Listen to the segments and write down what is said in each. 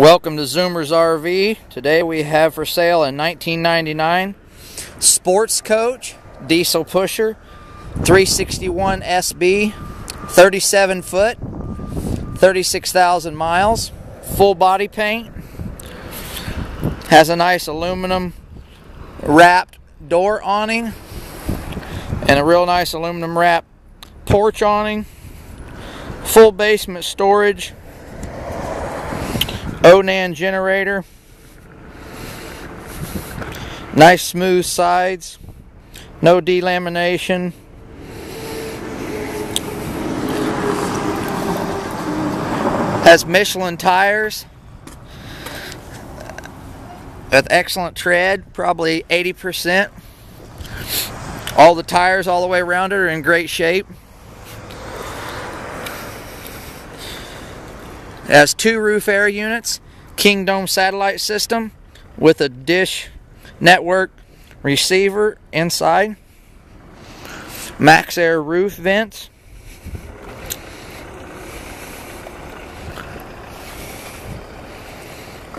Welcome to Zoomers RV. Today we have for sale a 1999 Sports Coach Diesel Pusher 361 SB, 37 foot, 36,000 miles, full body paint. Has a nice aluminum wrapped door awning and a real nice aluminum wrap porch awning. Full basement storage Onan generator. Nice smooth sides. No delamination. Has Michelin tires. With excellent tread, probably 80%. All the tires all the way around it are in great shape. It has two roof air units, Kingdome satellite system with a dish network receiver inside, MaxxAir roof vents.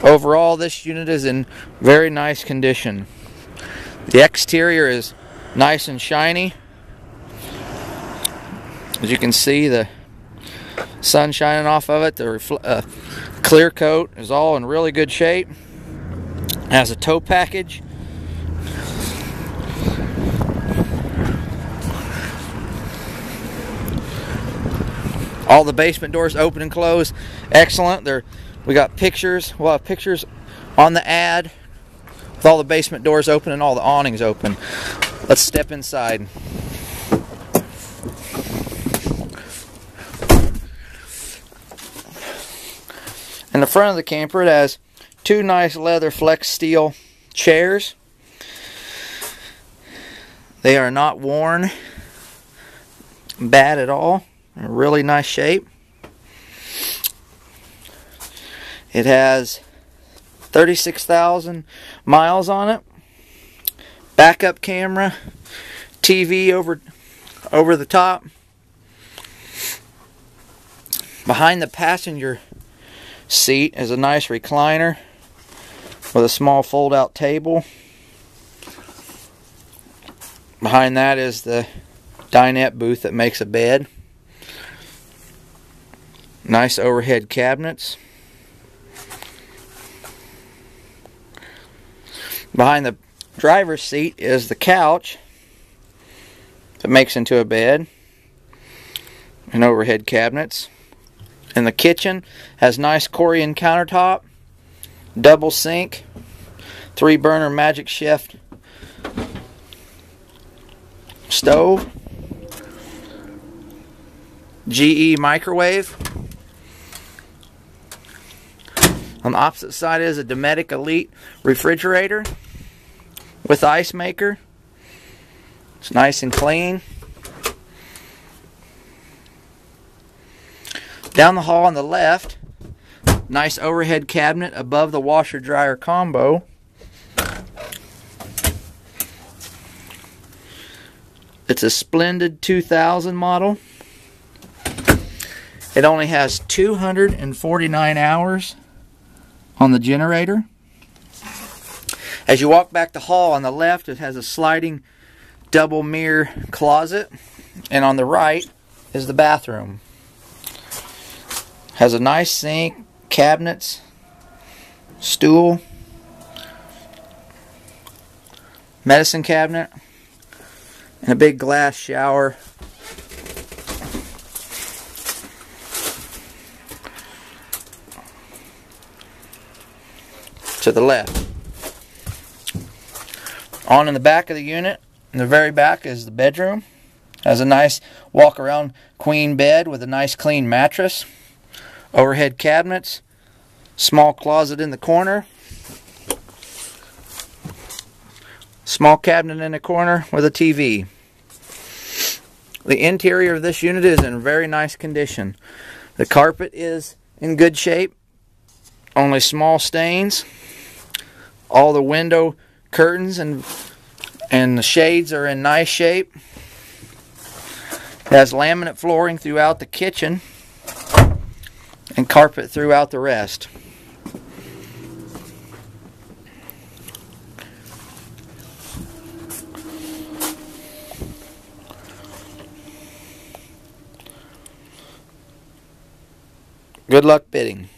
Overall, this unit is in very nice condition. The exterior is nice and shiny. As you can see, the sun shining off of it. The uh, clear coat is all in really good shape. Has a tow package. All the basement doors open and close. Excellent. There, we got pictures. We'll have pictures on the ad with all the basement doors open and all the awnings open. Let's step inside. Front of the camper, it has two nice leather Flexsteel chairs. They are not worn bad at all. In really nice shape. It has 36,000 miles on it. Backup camera, TV over over the top. Behind the passenger seat is a nice recliner with a small fold out table. Behind that is the dinette booth that makes a bed. Nice overhead cabinets. Behind the driver's seat is the couch that makes into a bed and overhead cabinets. And the kitchen has nice Corian countertop, double sink, three burner Magic Chef stove, GE microwave. On the opposite side is a Dometic Elite refrigerator with ice maker. It's nice and clean. Down the hall on the left, nice overhead cabinet above the washer dryer combo. It's a Splendide 2000 model. It only has 249 hours on the generator. As you walk back the hall on the left, it has a sliding double mirror closet, and on the right is the bathroom. Has a nice sink, cabinets, stool, medicine cabinet, and a big glass shower. To the left. On in the back of the unit, in the very back is the bedroom. Has a nice walk around queen bed with a nice clean mattress overhead cabinets, small closet in the corner, small cabinet in the corner with a TV. The interior of this unit is in very nice condition. The carpet is in good shape, only small stains. All the window curtains and and the shades are in nice shape. It has laminate flooring throughout the kitchen carpet throughout the rest. Good luck bidding.